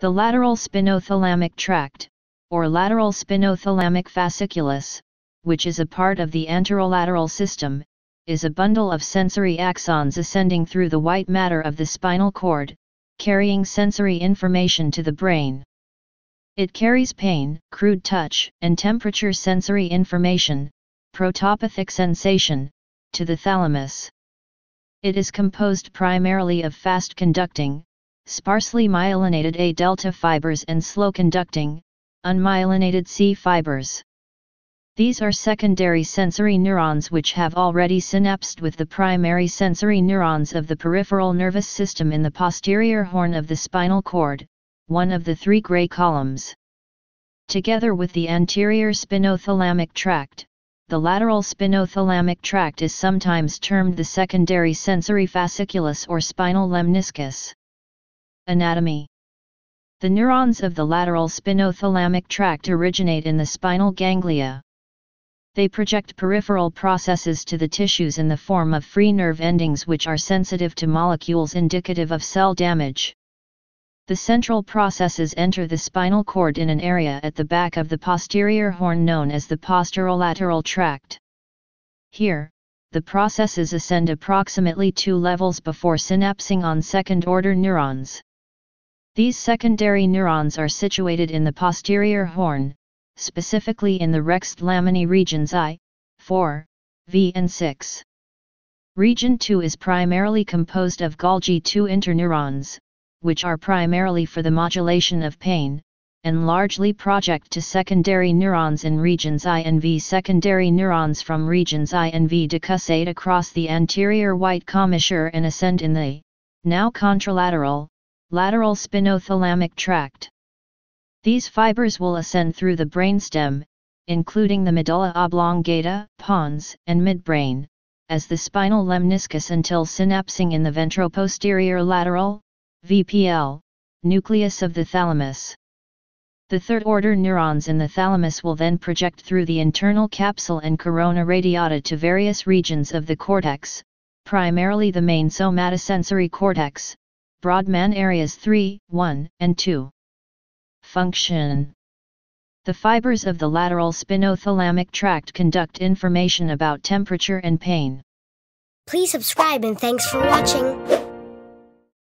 The lateral spinothalamic tract, or lateral spinothalamic fasciculus, which is a part of the anterolateral system, is a bundle of sensory axons ascending through the white matter of the spinal cord, carrying sensory information to the brain. It carries pain, crude touch, and temperature sensory information, protopathic sensation, to the thalamus. It is composed primarily of fast-conducting, sparsely myelinated A-delta fibers and slow-conducting, unmyelinated C fibers. These are secondary sensory neurons which have already synapsed with the primary sensory neurons of the peripheral nervous system in the posterior horn of the spinal cord, one of the three gray columns. Together with the anterior spinothalamic tract, the lateral spinothalamic tract is sometimes termed the secondary sensory fasciculus or spinal lemniscus. Anatomy The neurons of the lateral spinothalamic tract originate in the spinal ganglia. They project peripheral processes to the tissues in the form of free nerve endings which are sensitive to molecules indicative of cell damage. The central processes enter the spinal cord in an area at the back of the posterior horn known as the posterolateral tract. Here, the processes ascend approximately two levels before synapsing on second-order neurons. These secondary neurons are situated in the posterior horn, specifically in the rexed laminae regions I, 4, V and 6. Region 2 is primarily composed of Golgi 2 interneurons, which are primarily for the modulation of pain, and largely project to secondary neurons in regions I and V. Secondary neurons from regions I and V decussate across the anterior white commissure and ascend in the, now contralateral, lateral spinothalamic tract. These fibers will ascend through the brainstem, including the medulla oblongata, pons, and midbrain, as the spinal lemniscus until synapsing in the ventroposterior lateral, VPL, nucleus of the thalamus. The third-order neurons in the thalamus will then project through the internal capsule and corona radiata to various regions of the cortex, primarily the main somatosensory cortex, Brodmann areas 3, 1, and 2. Function The fibers of the lateral spinothalamic tract conduct information about temperature and pain. Please subscribe and thanks for watching.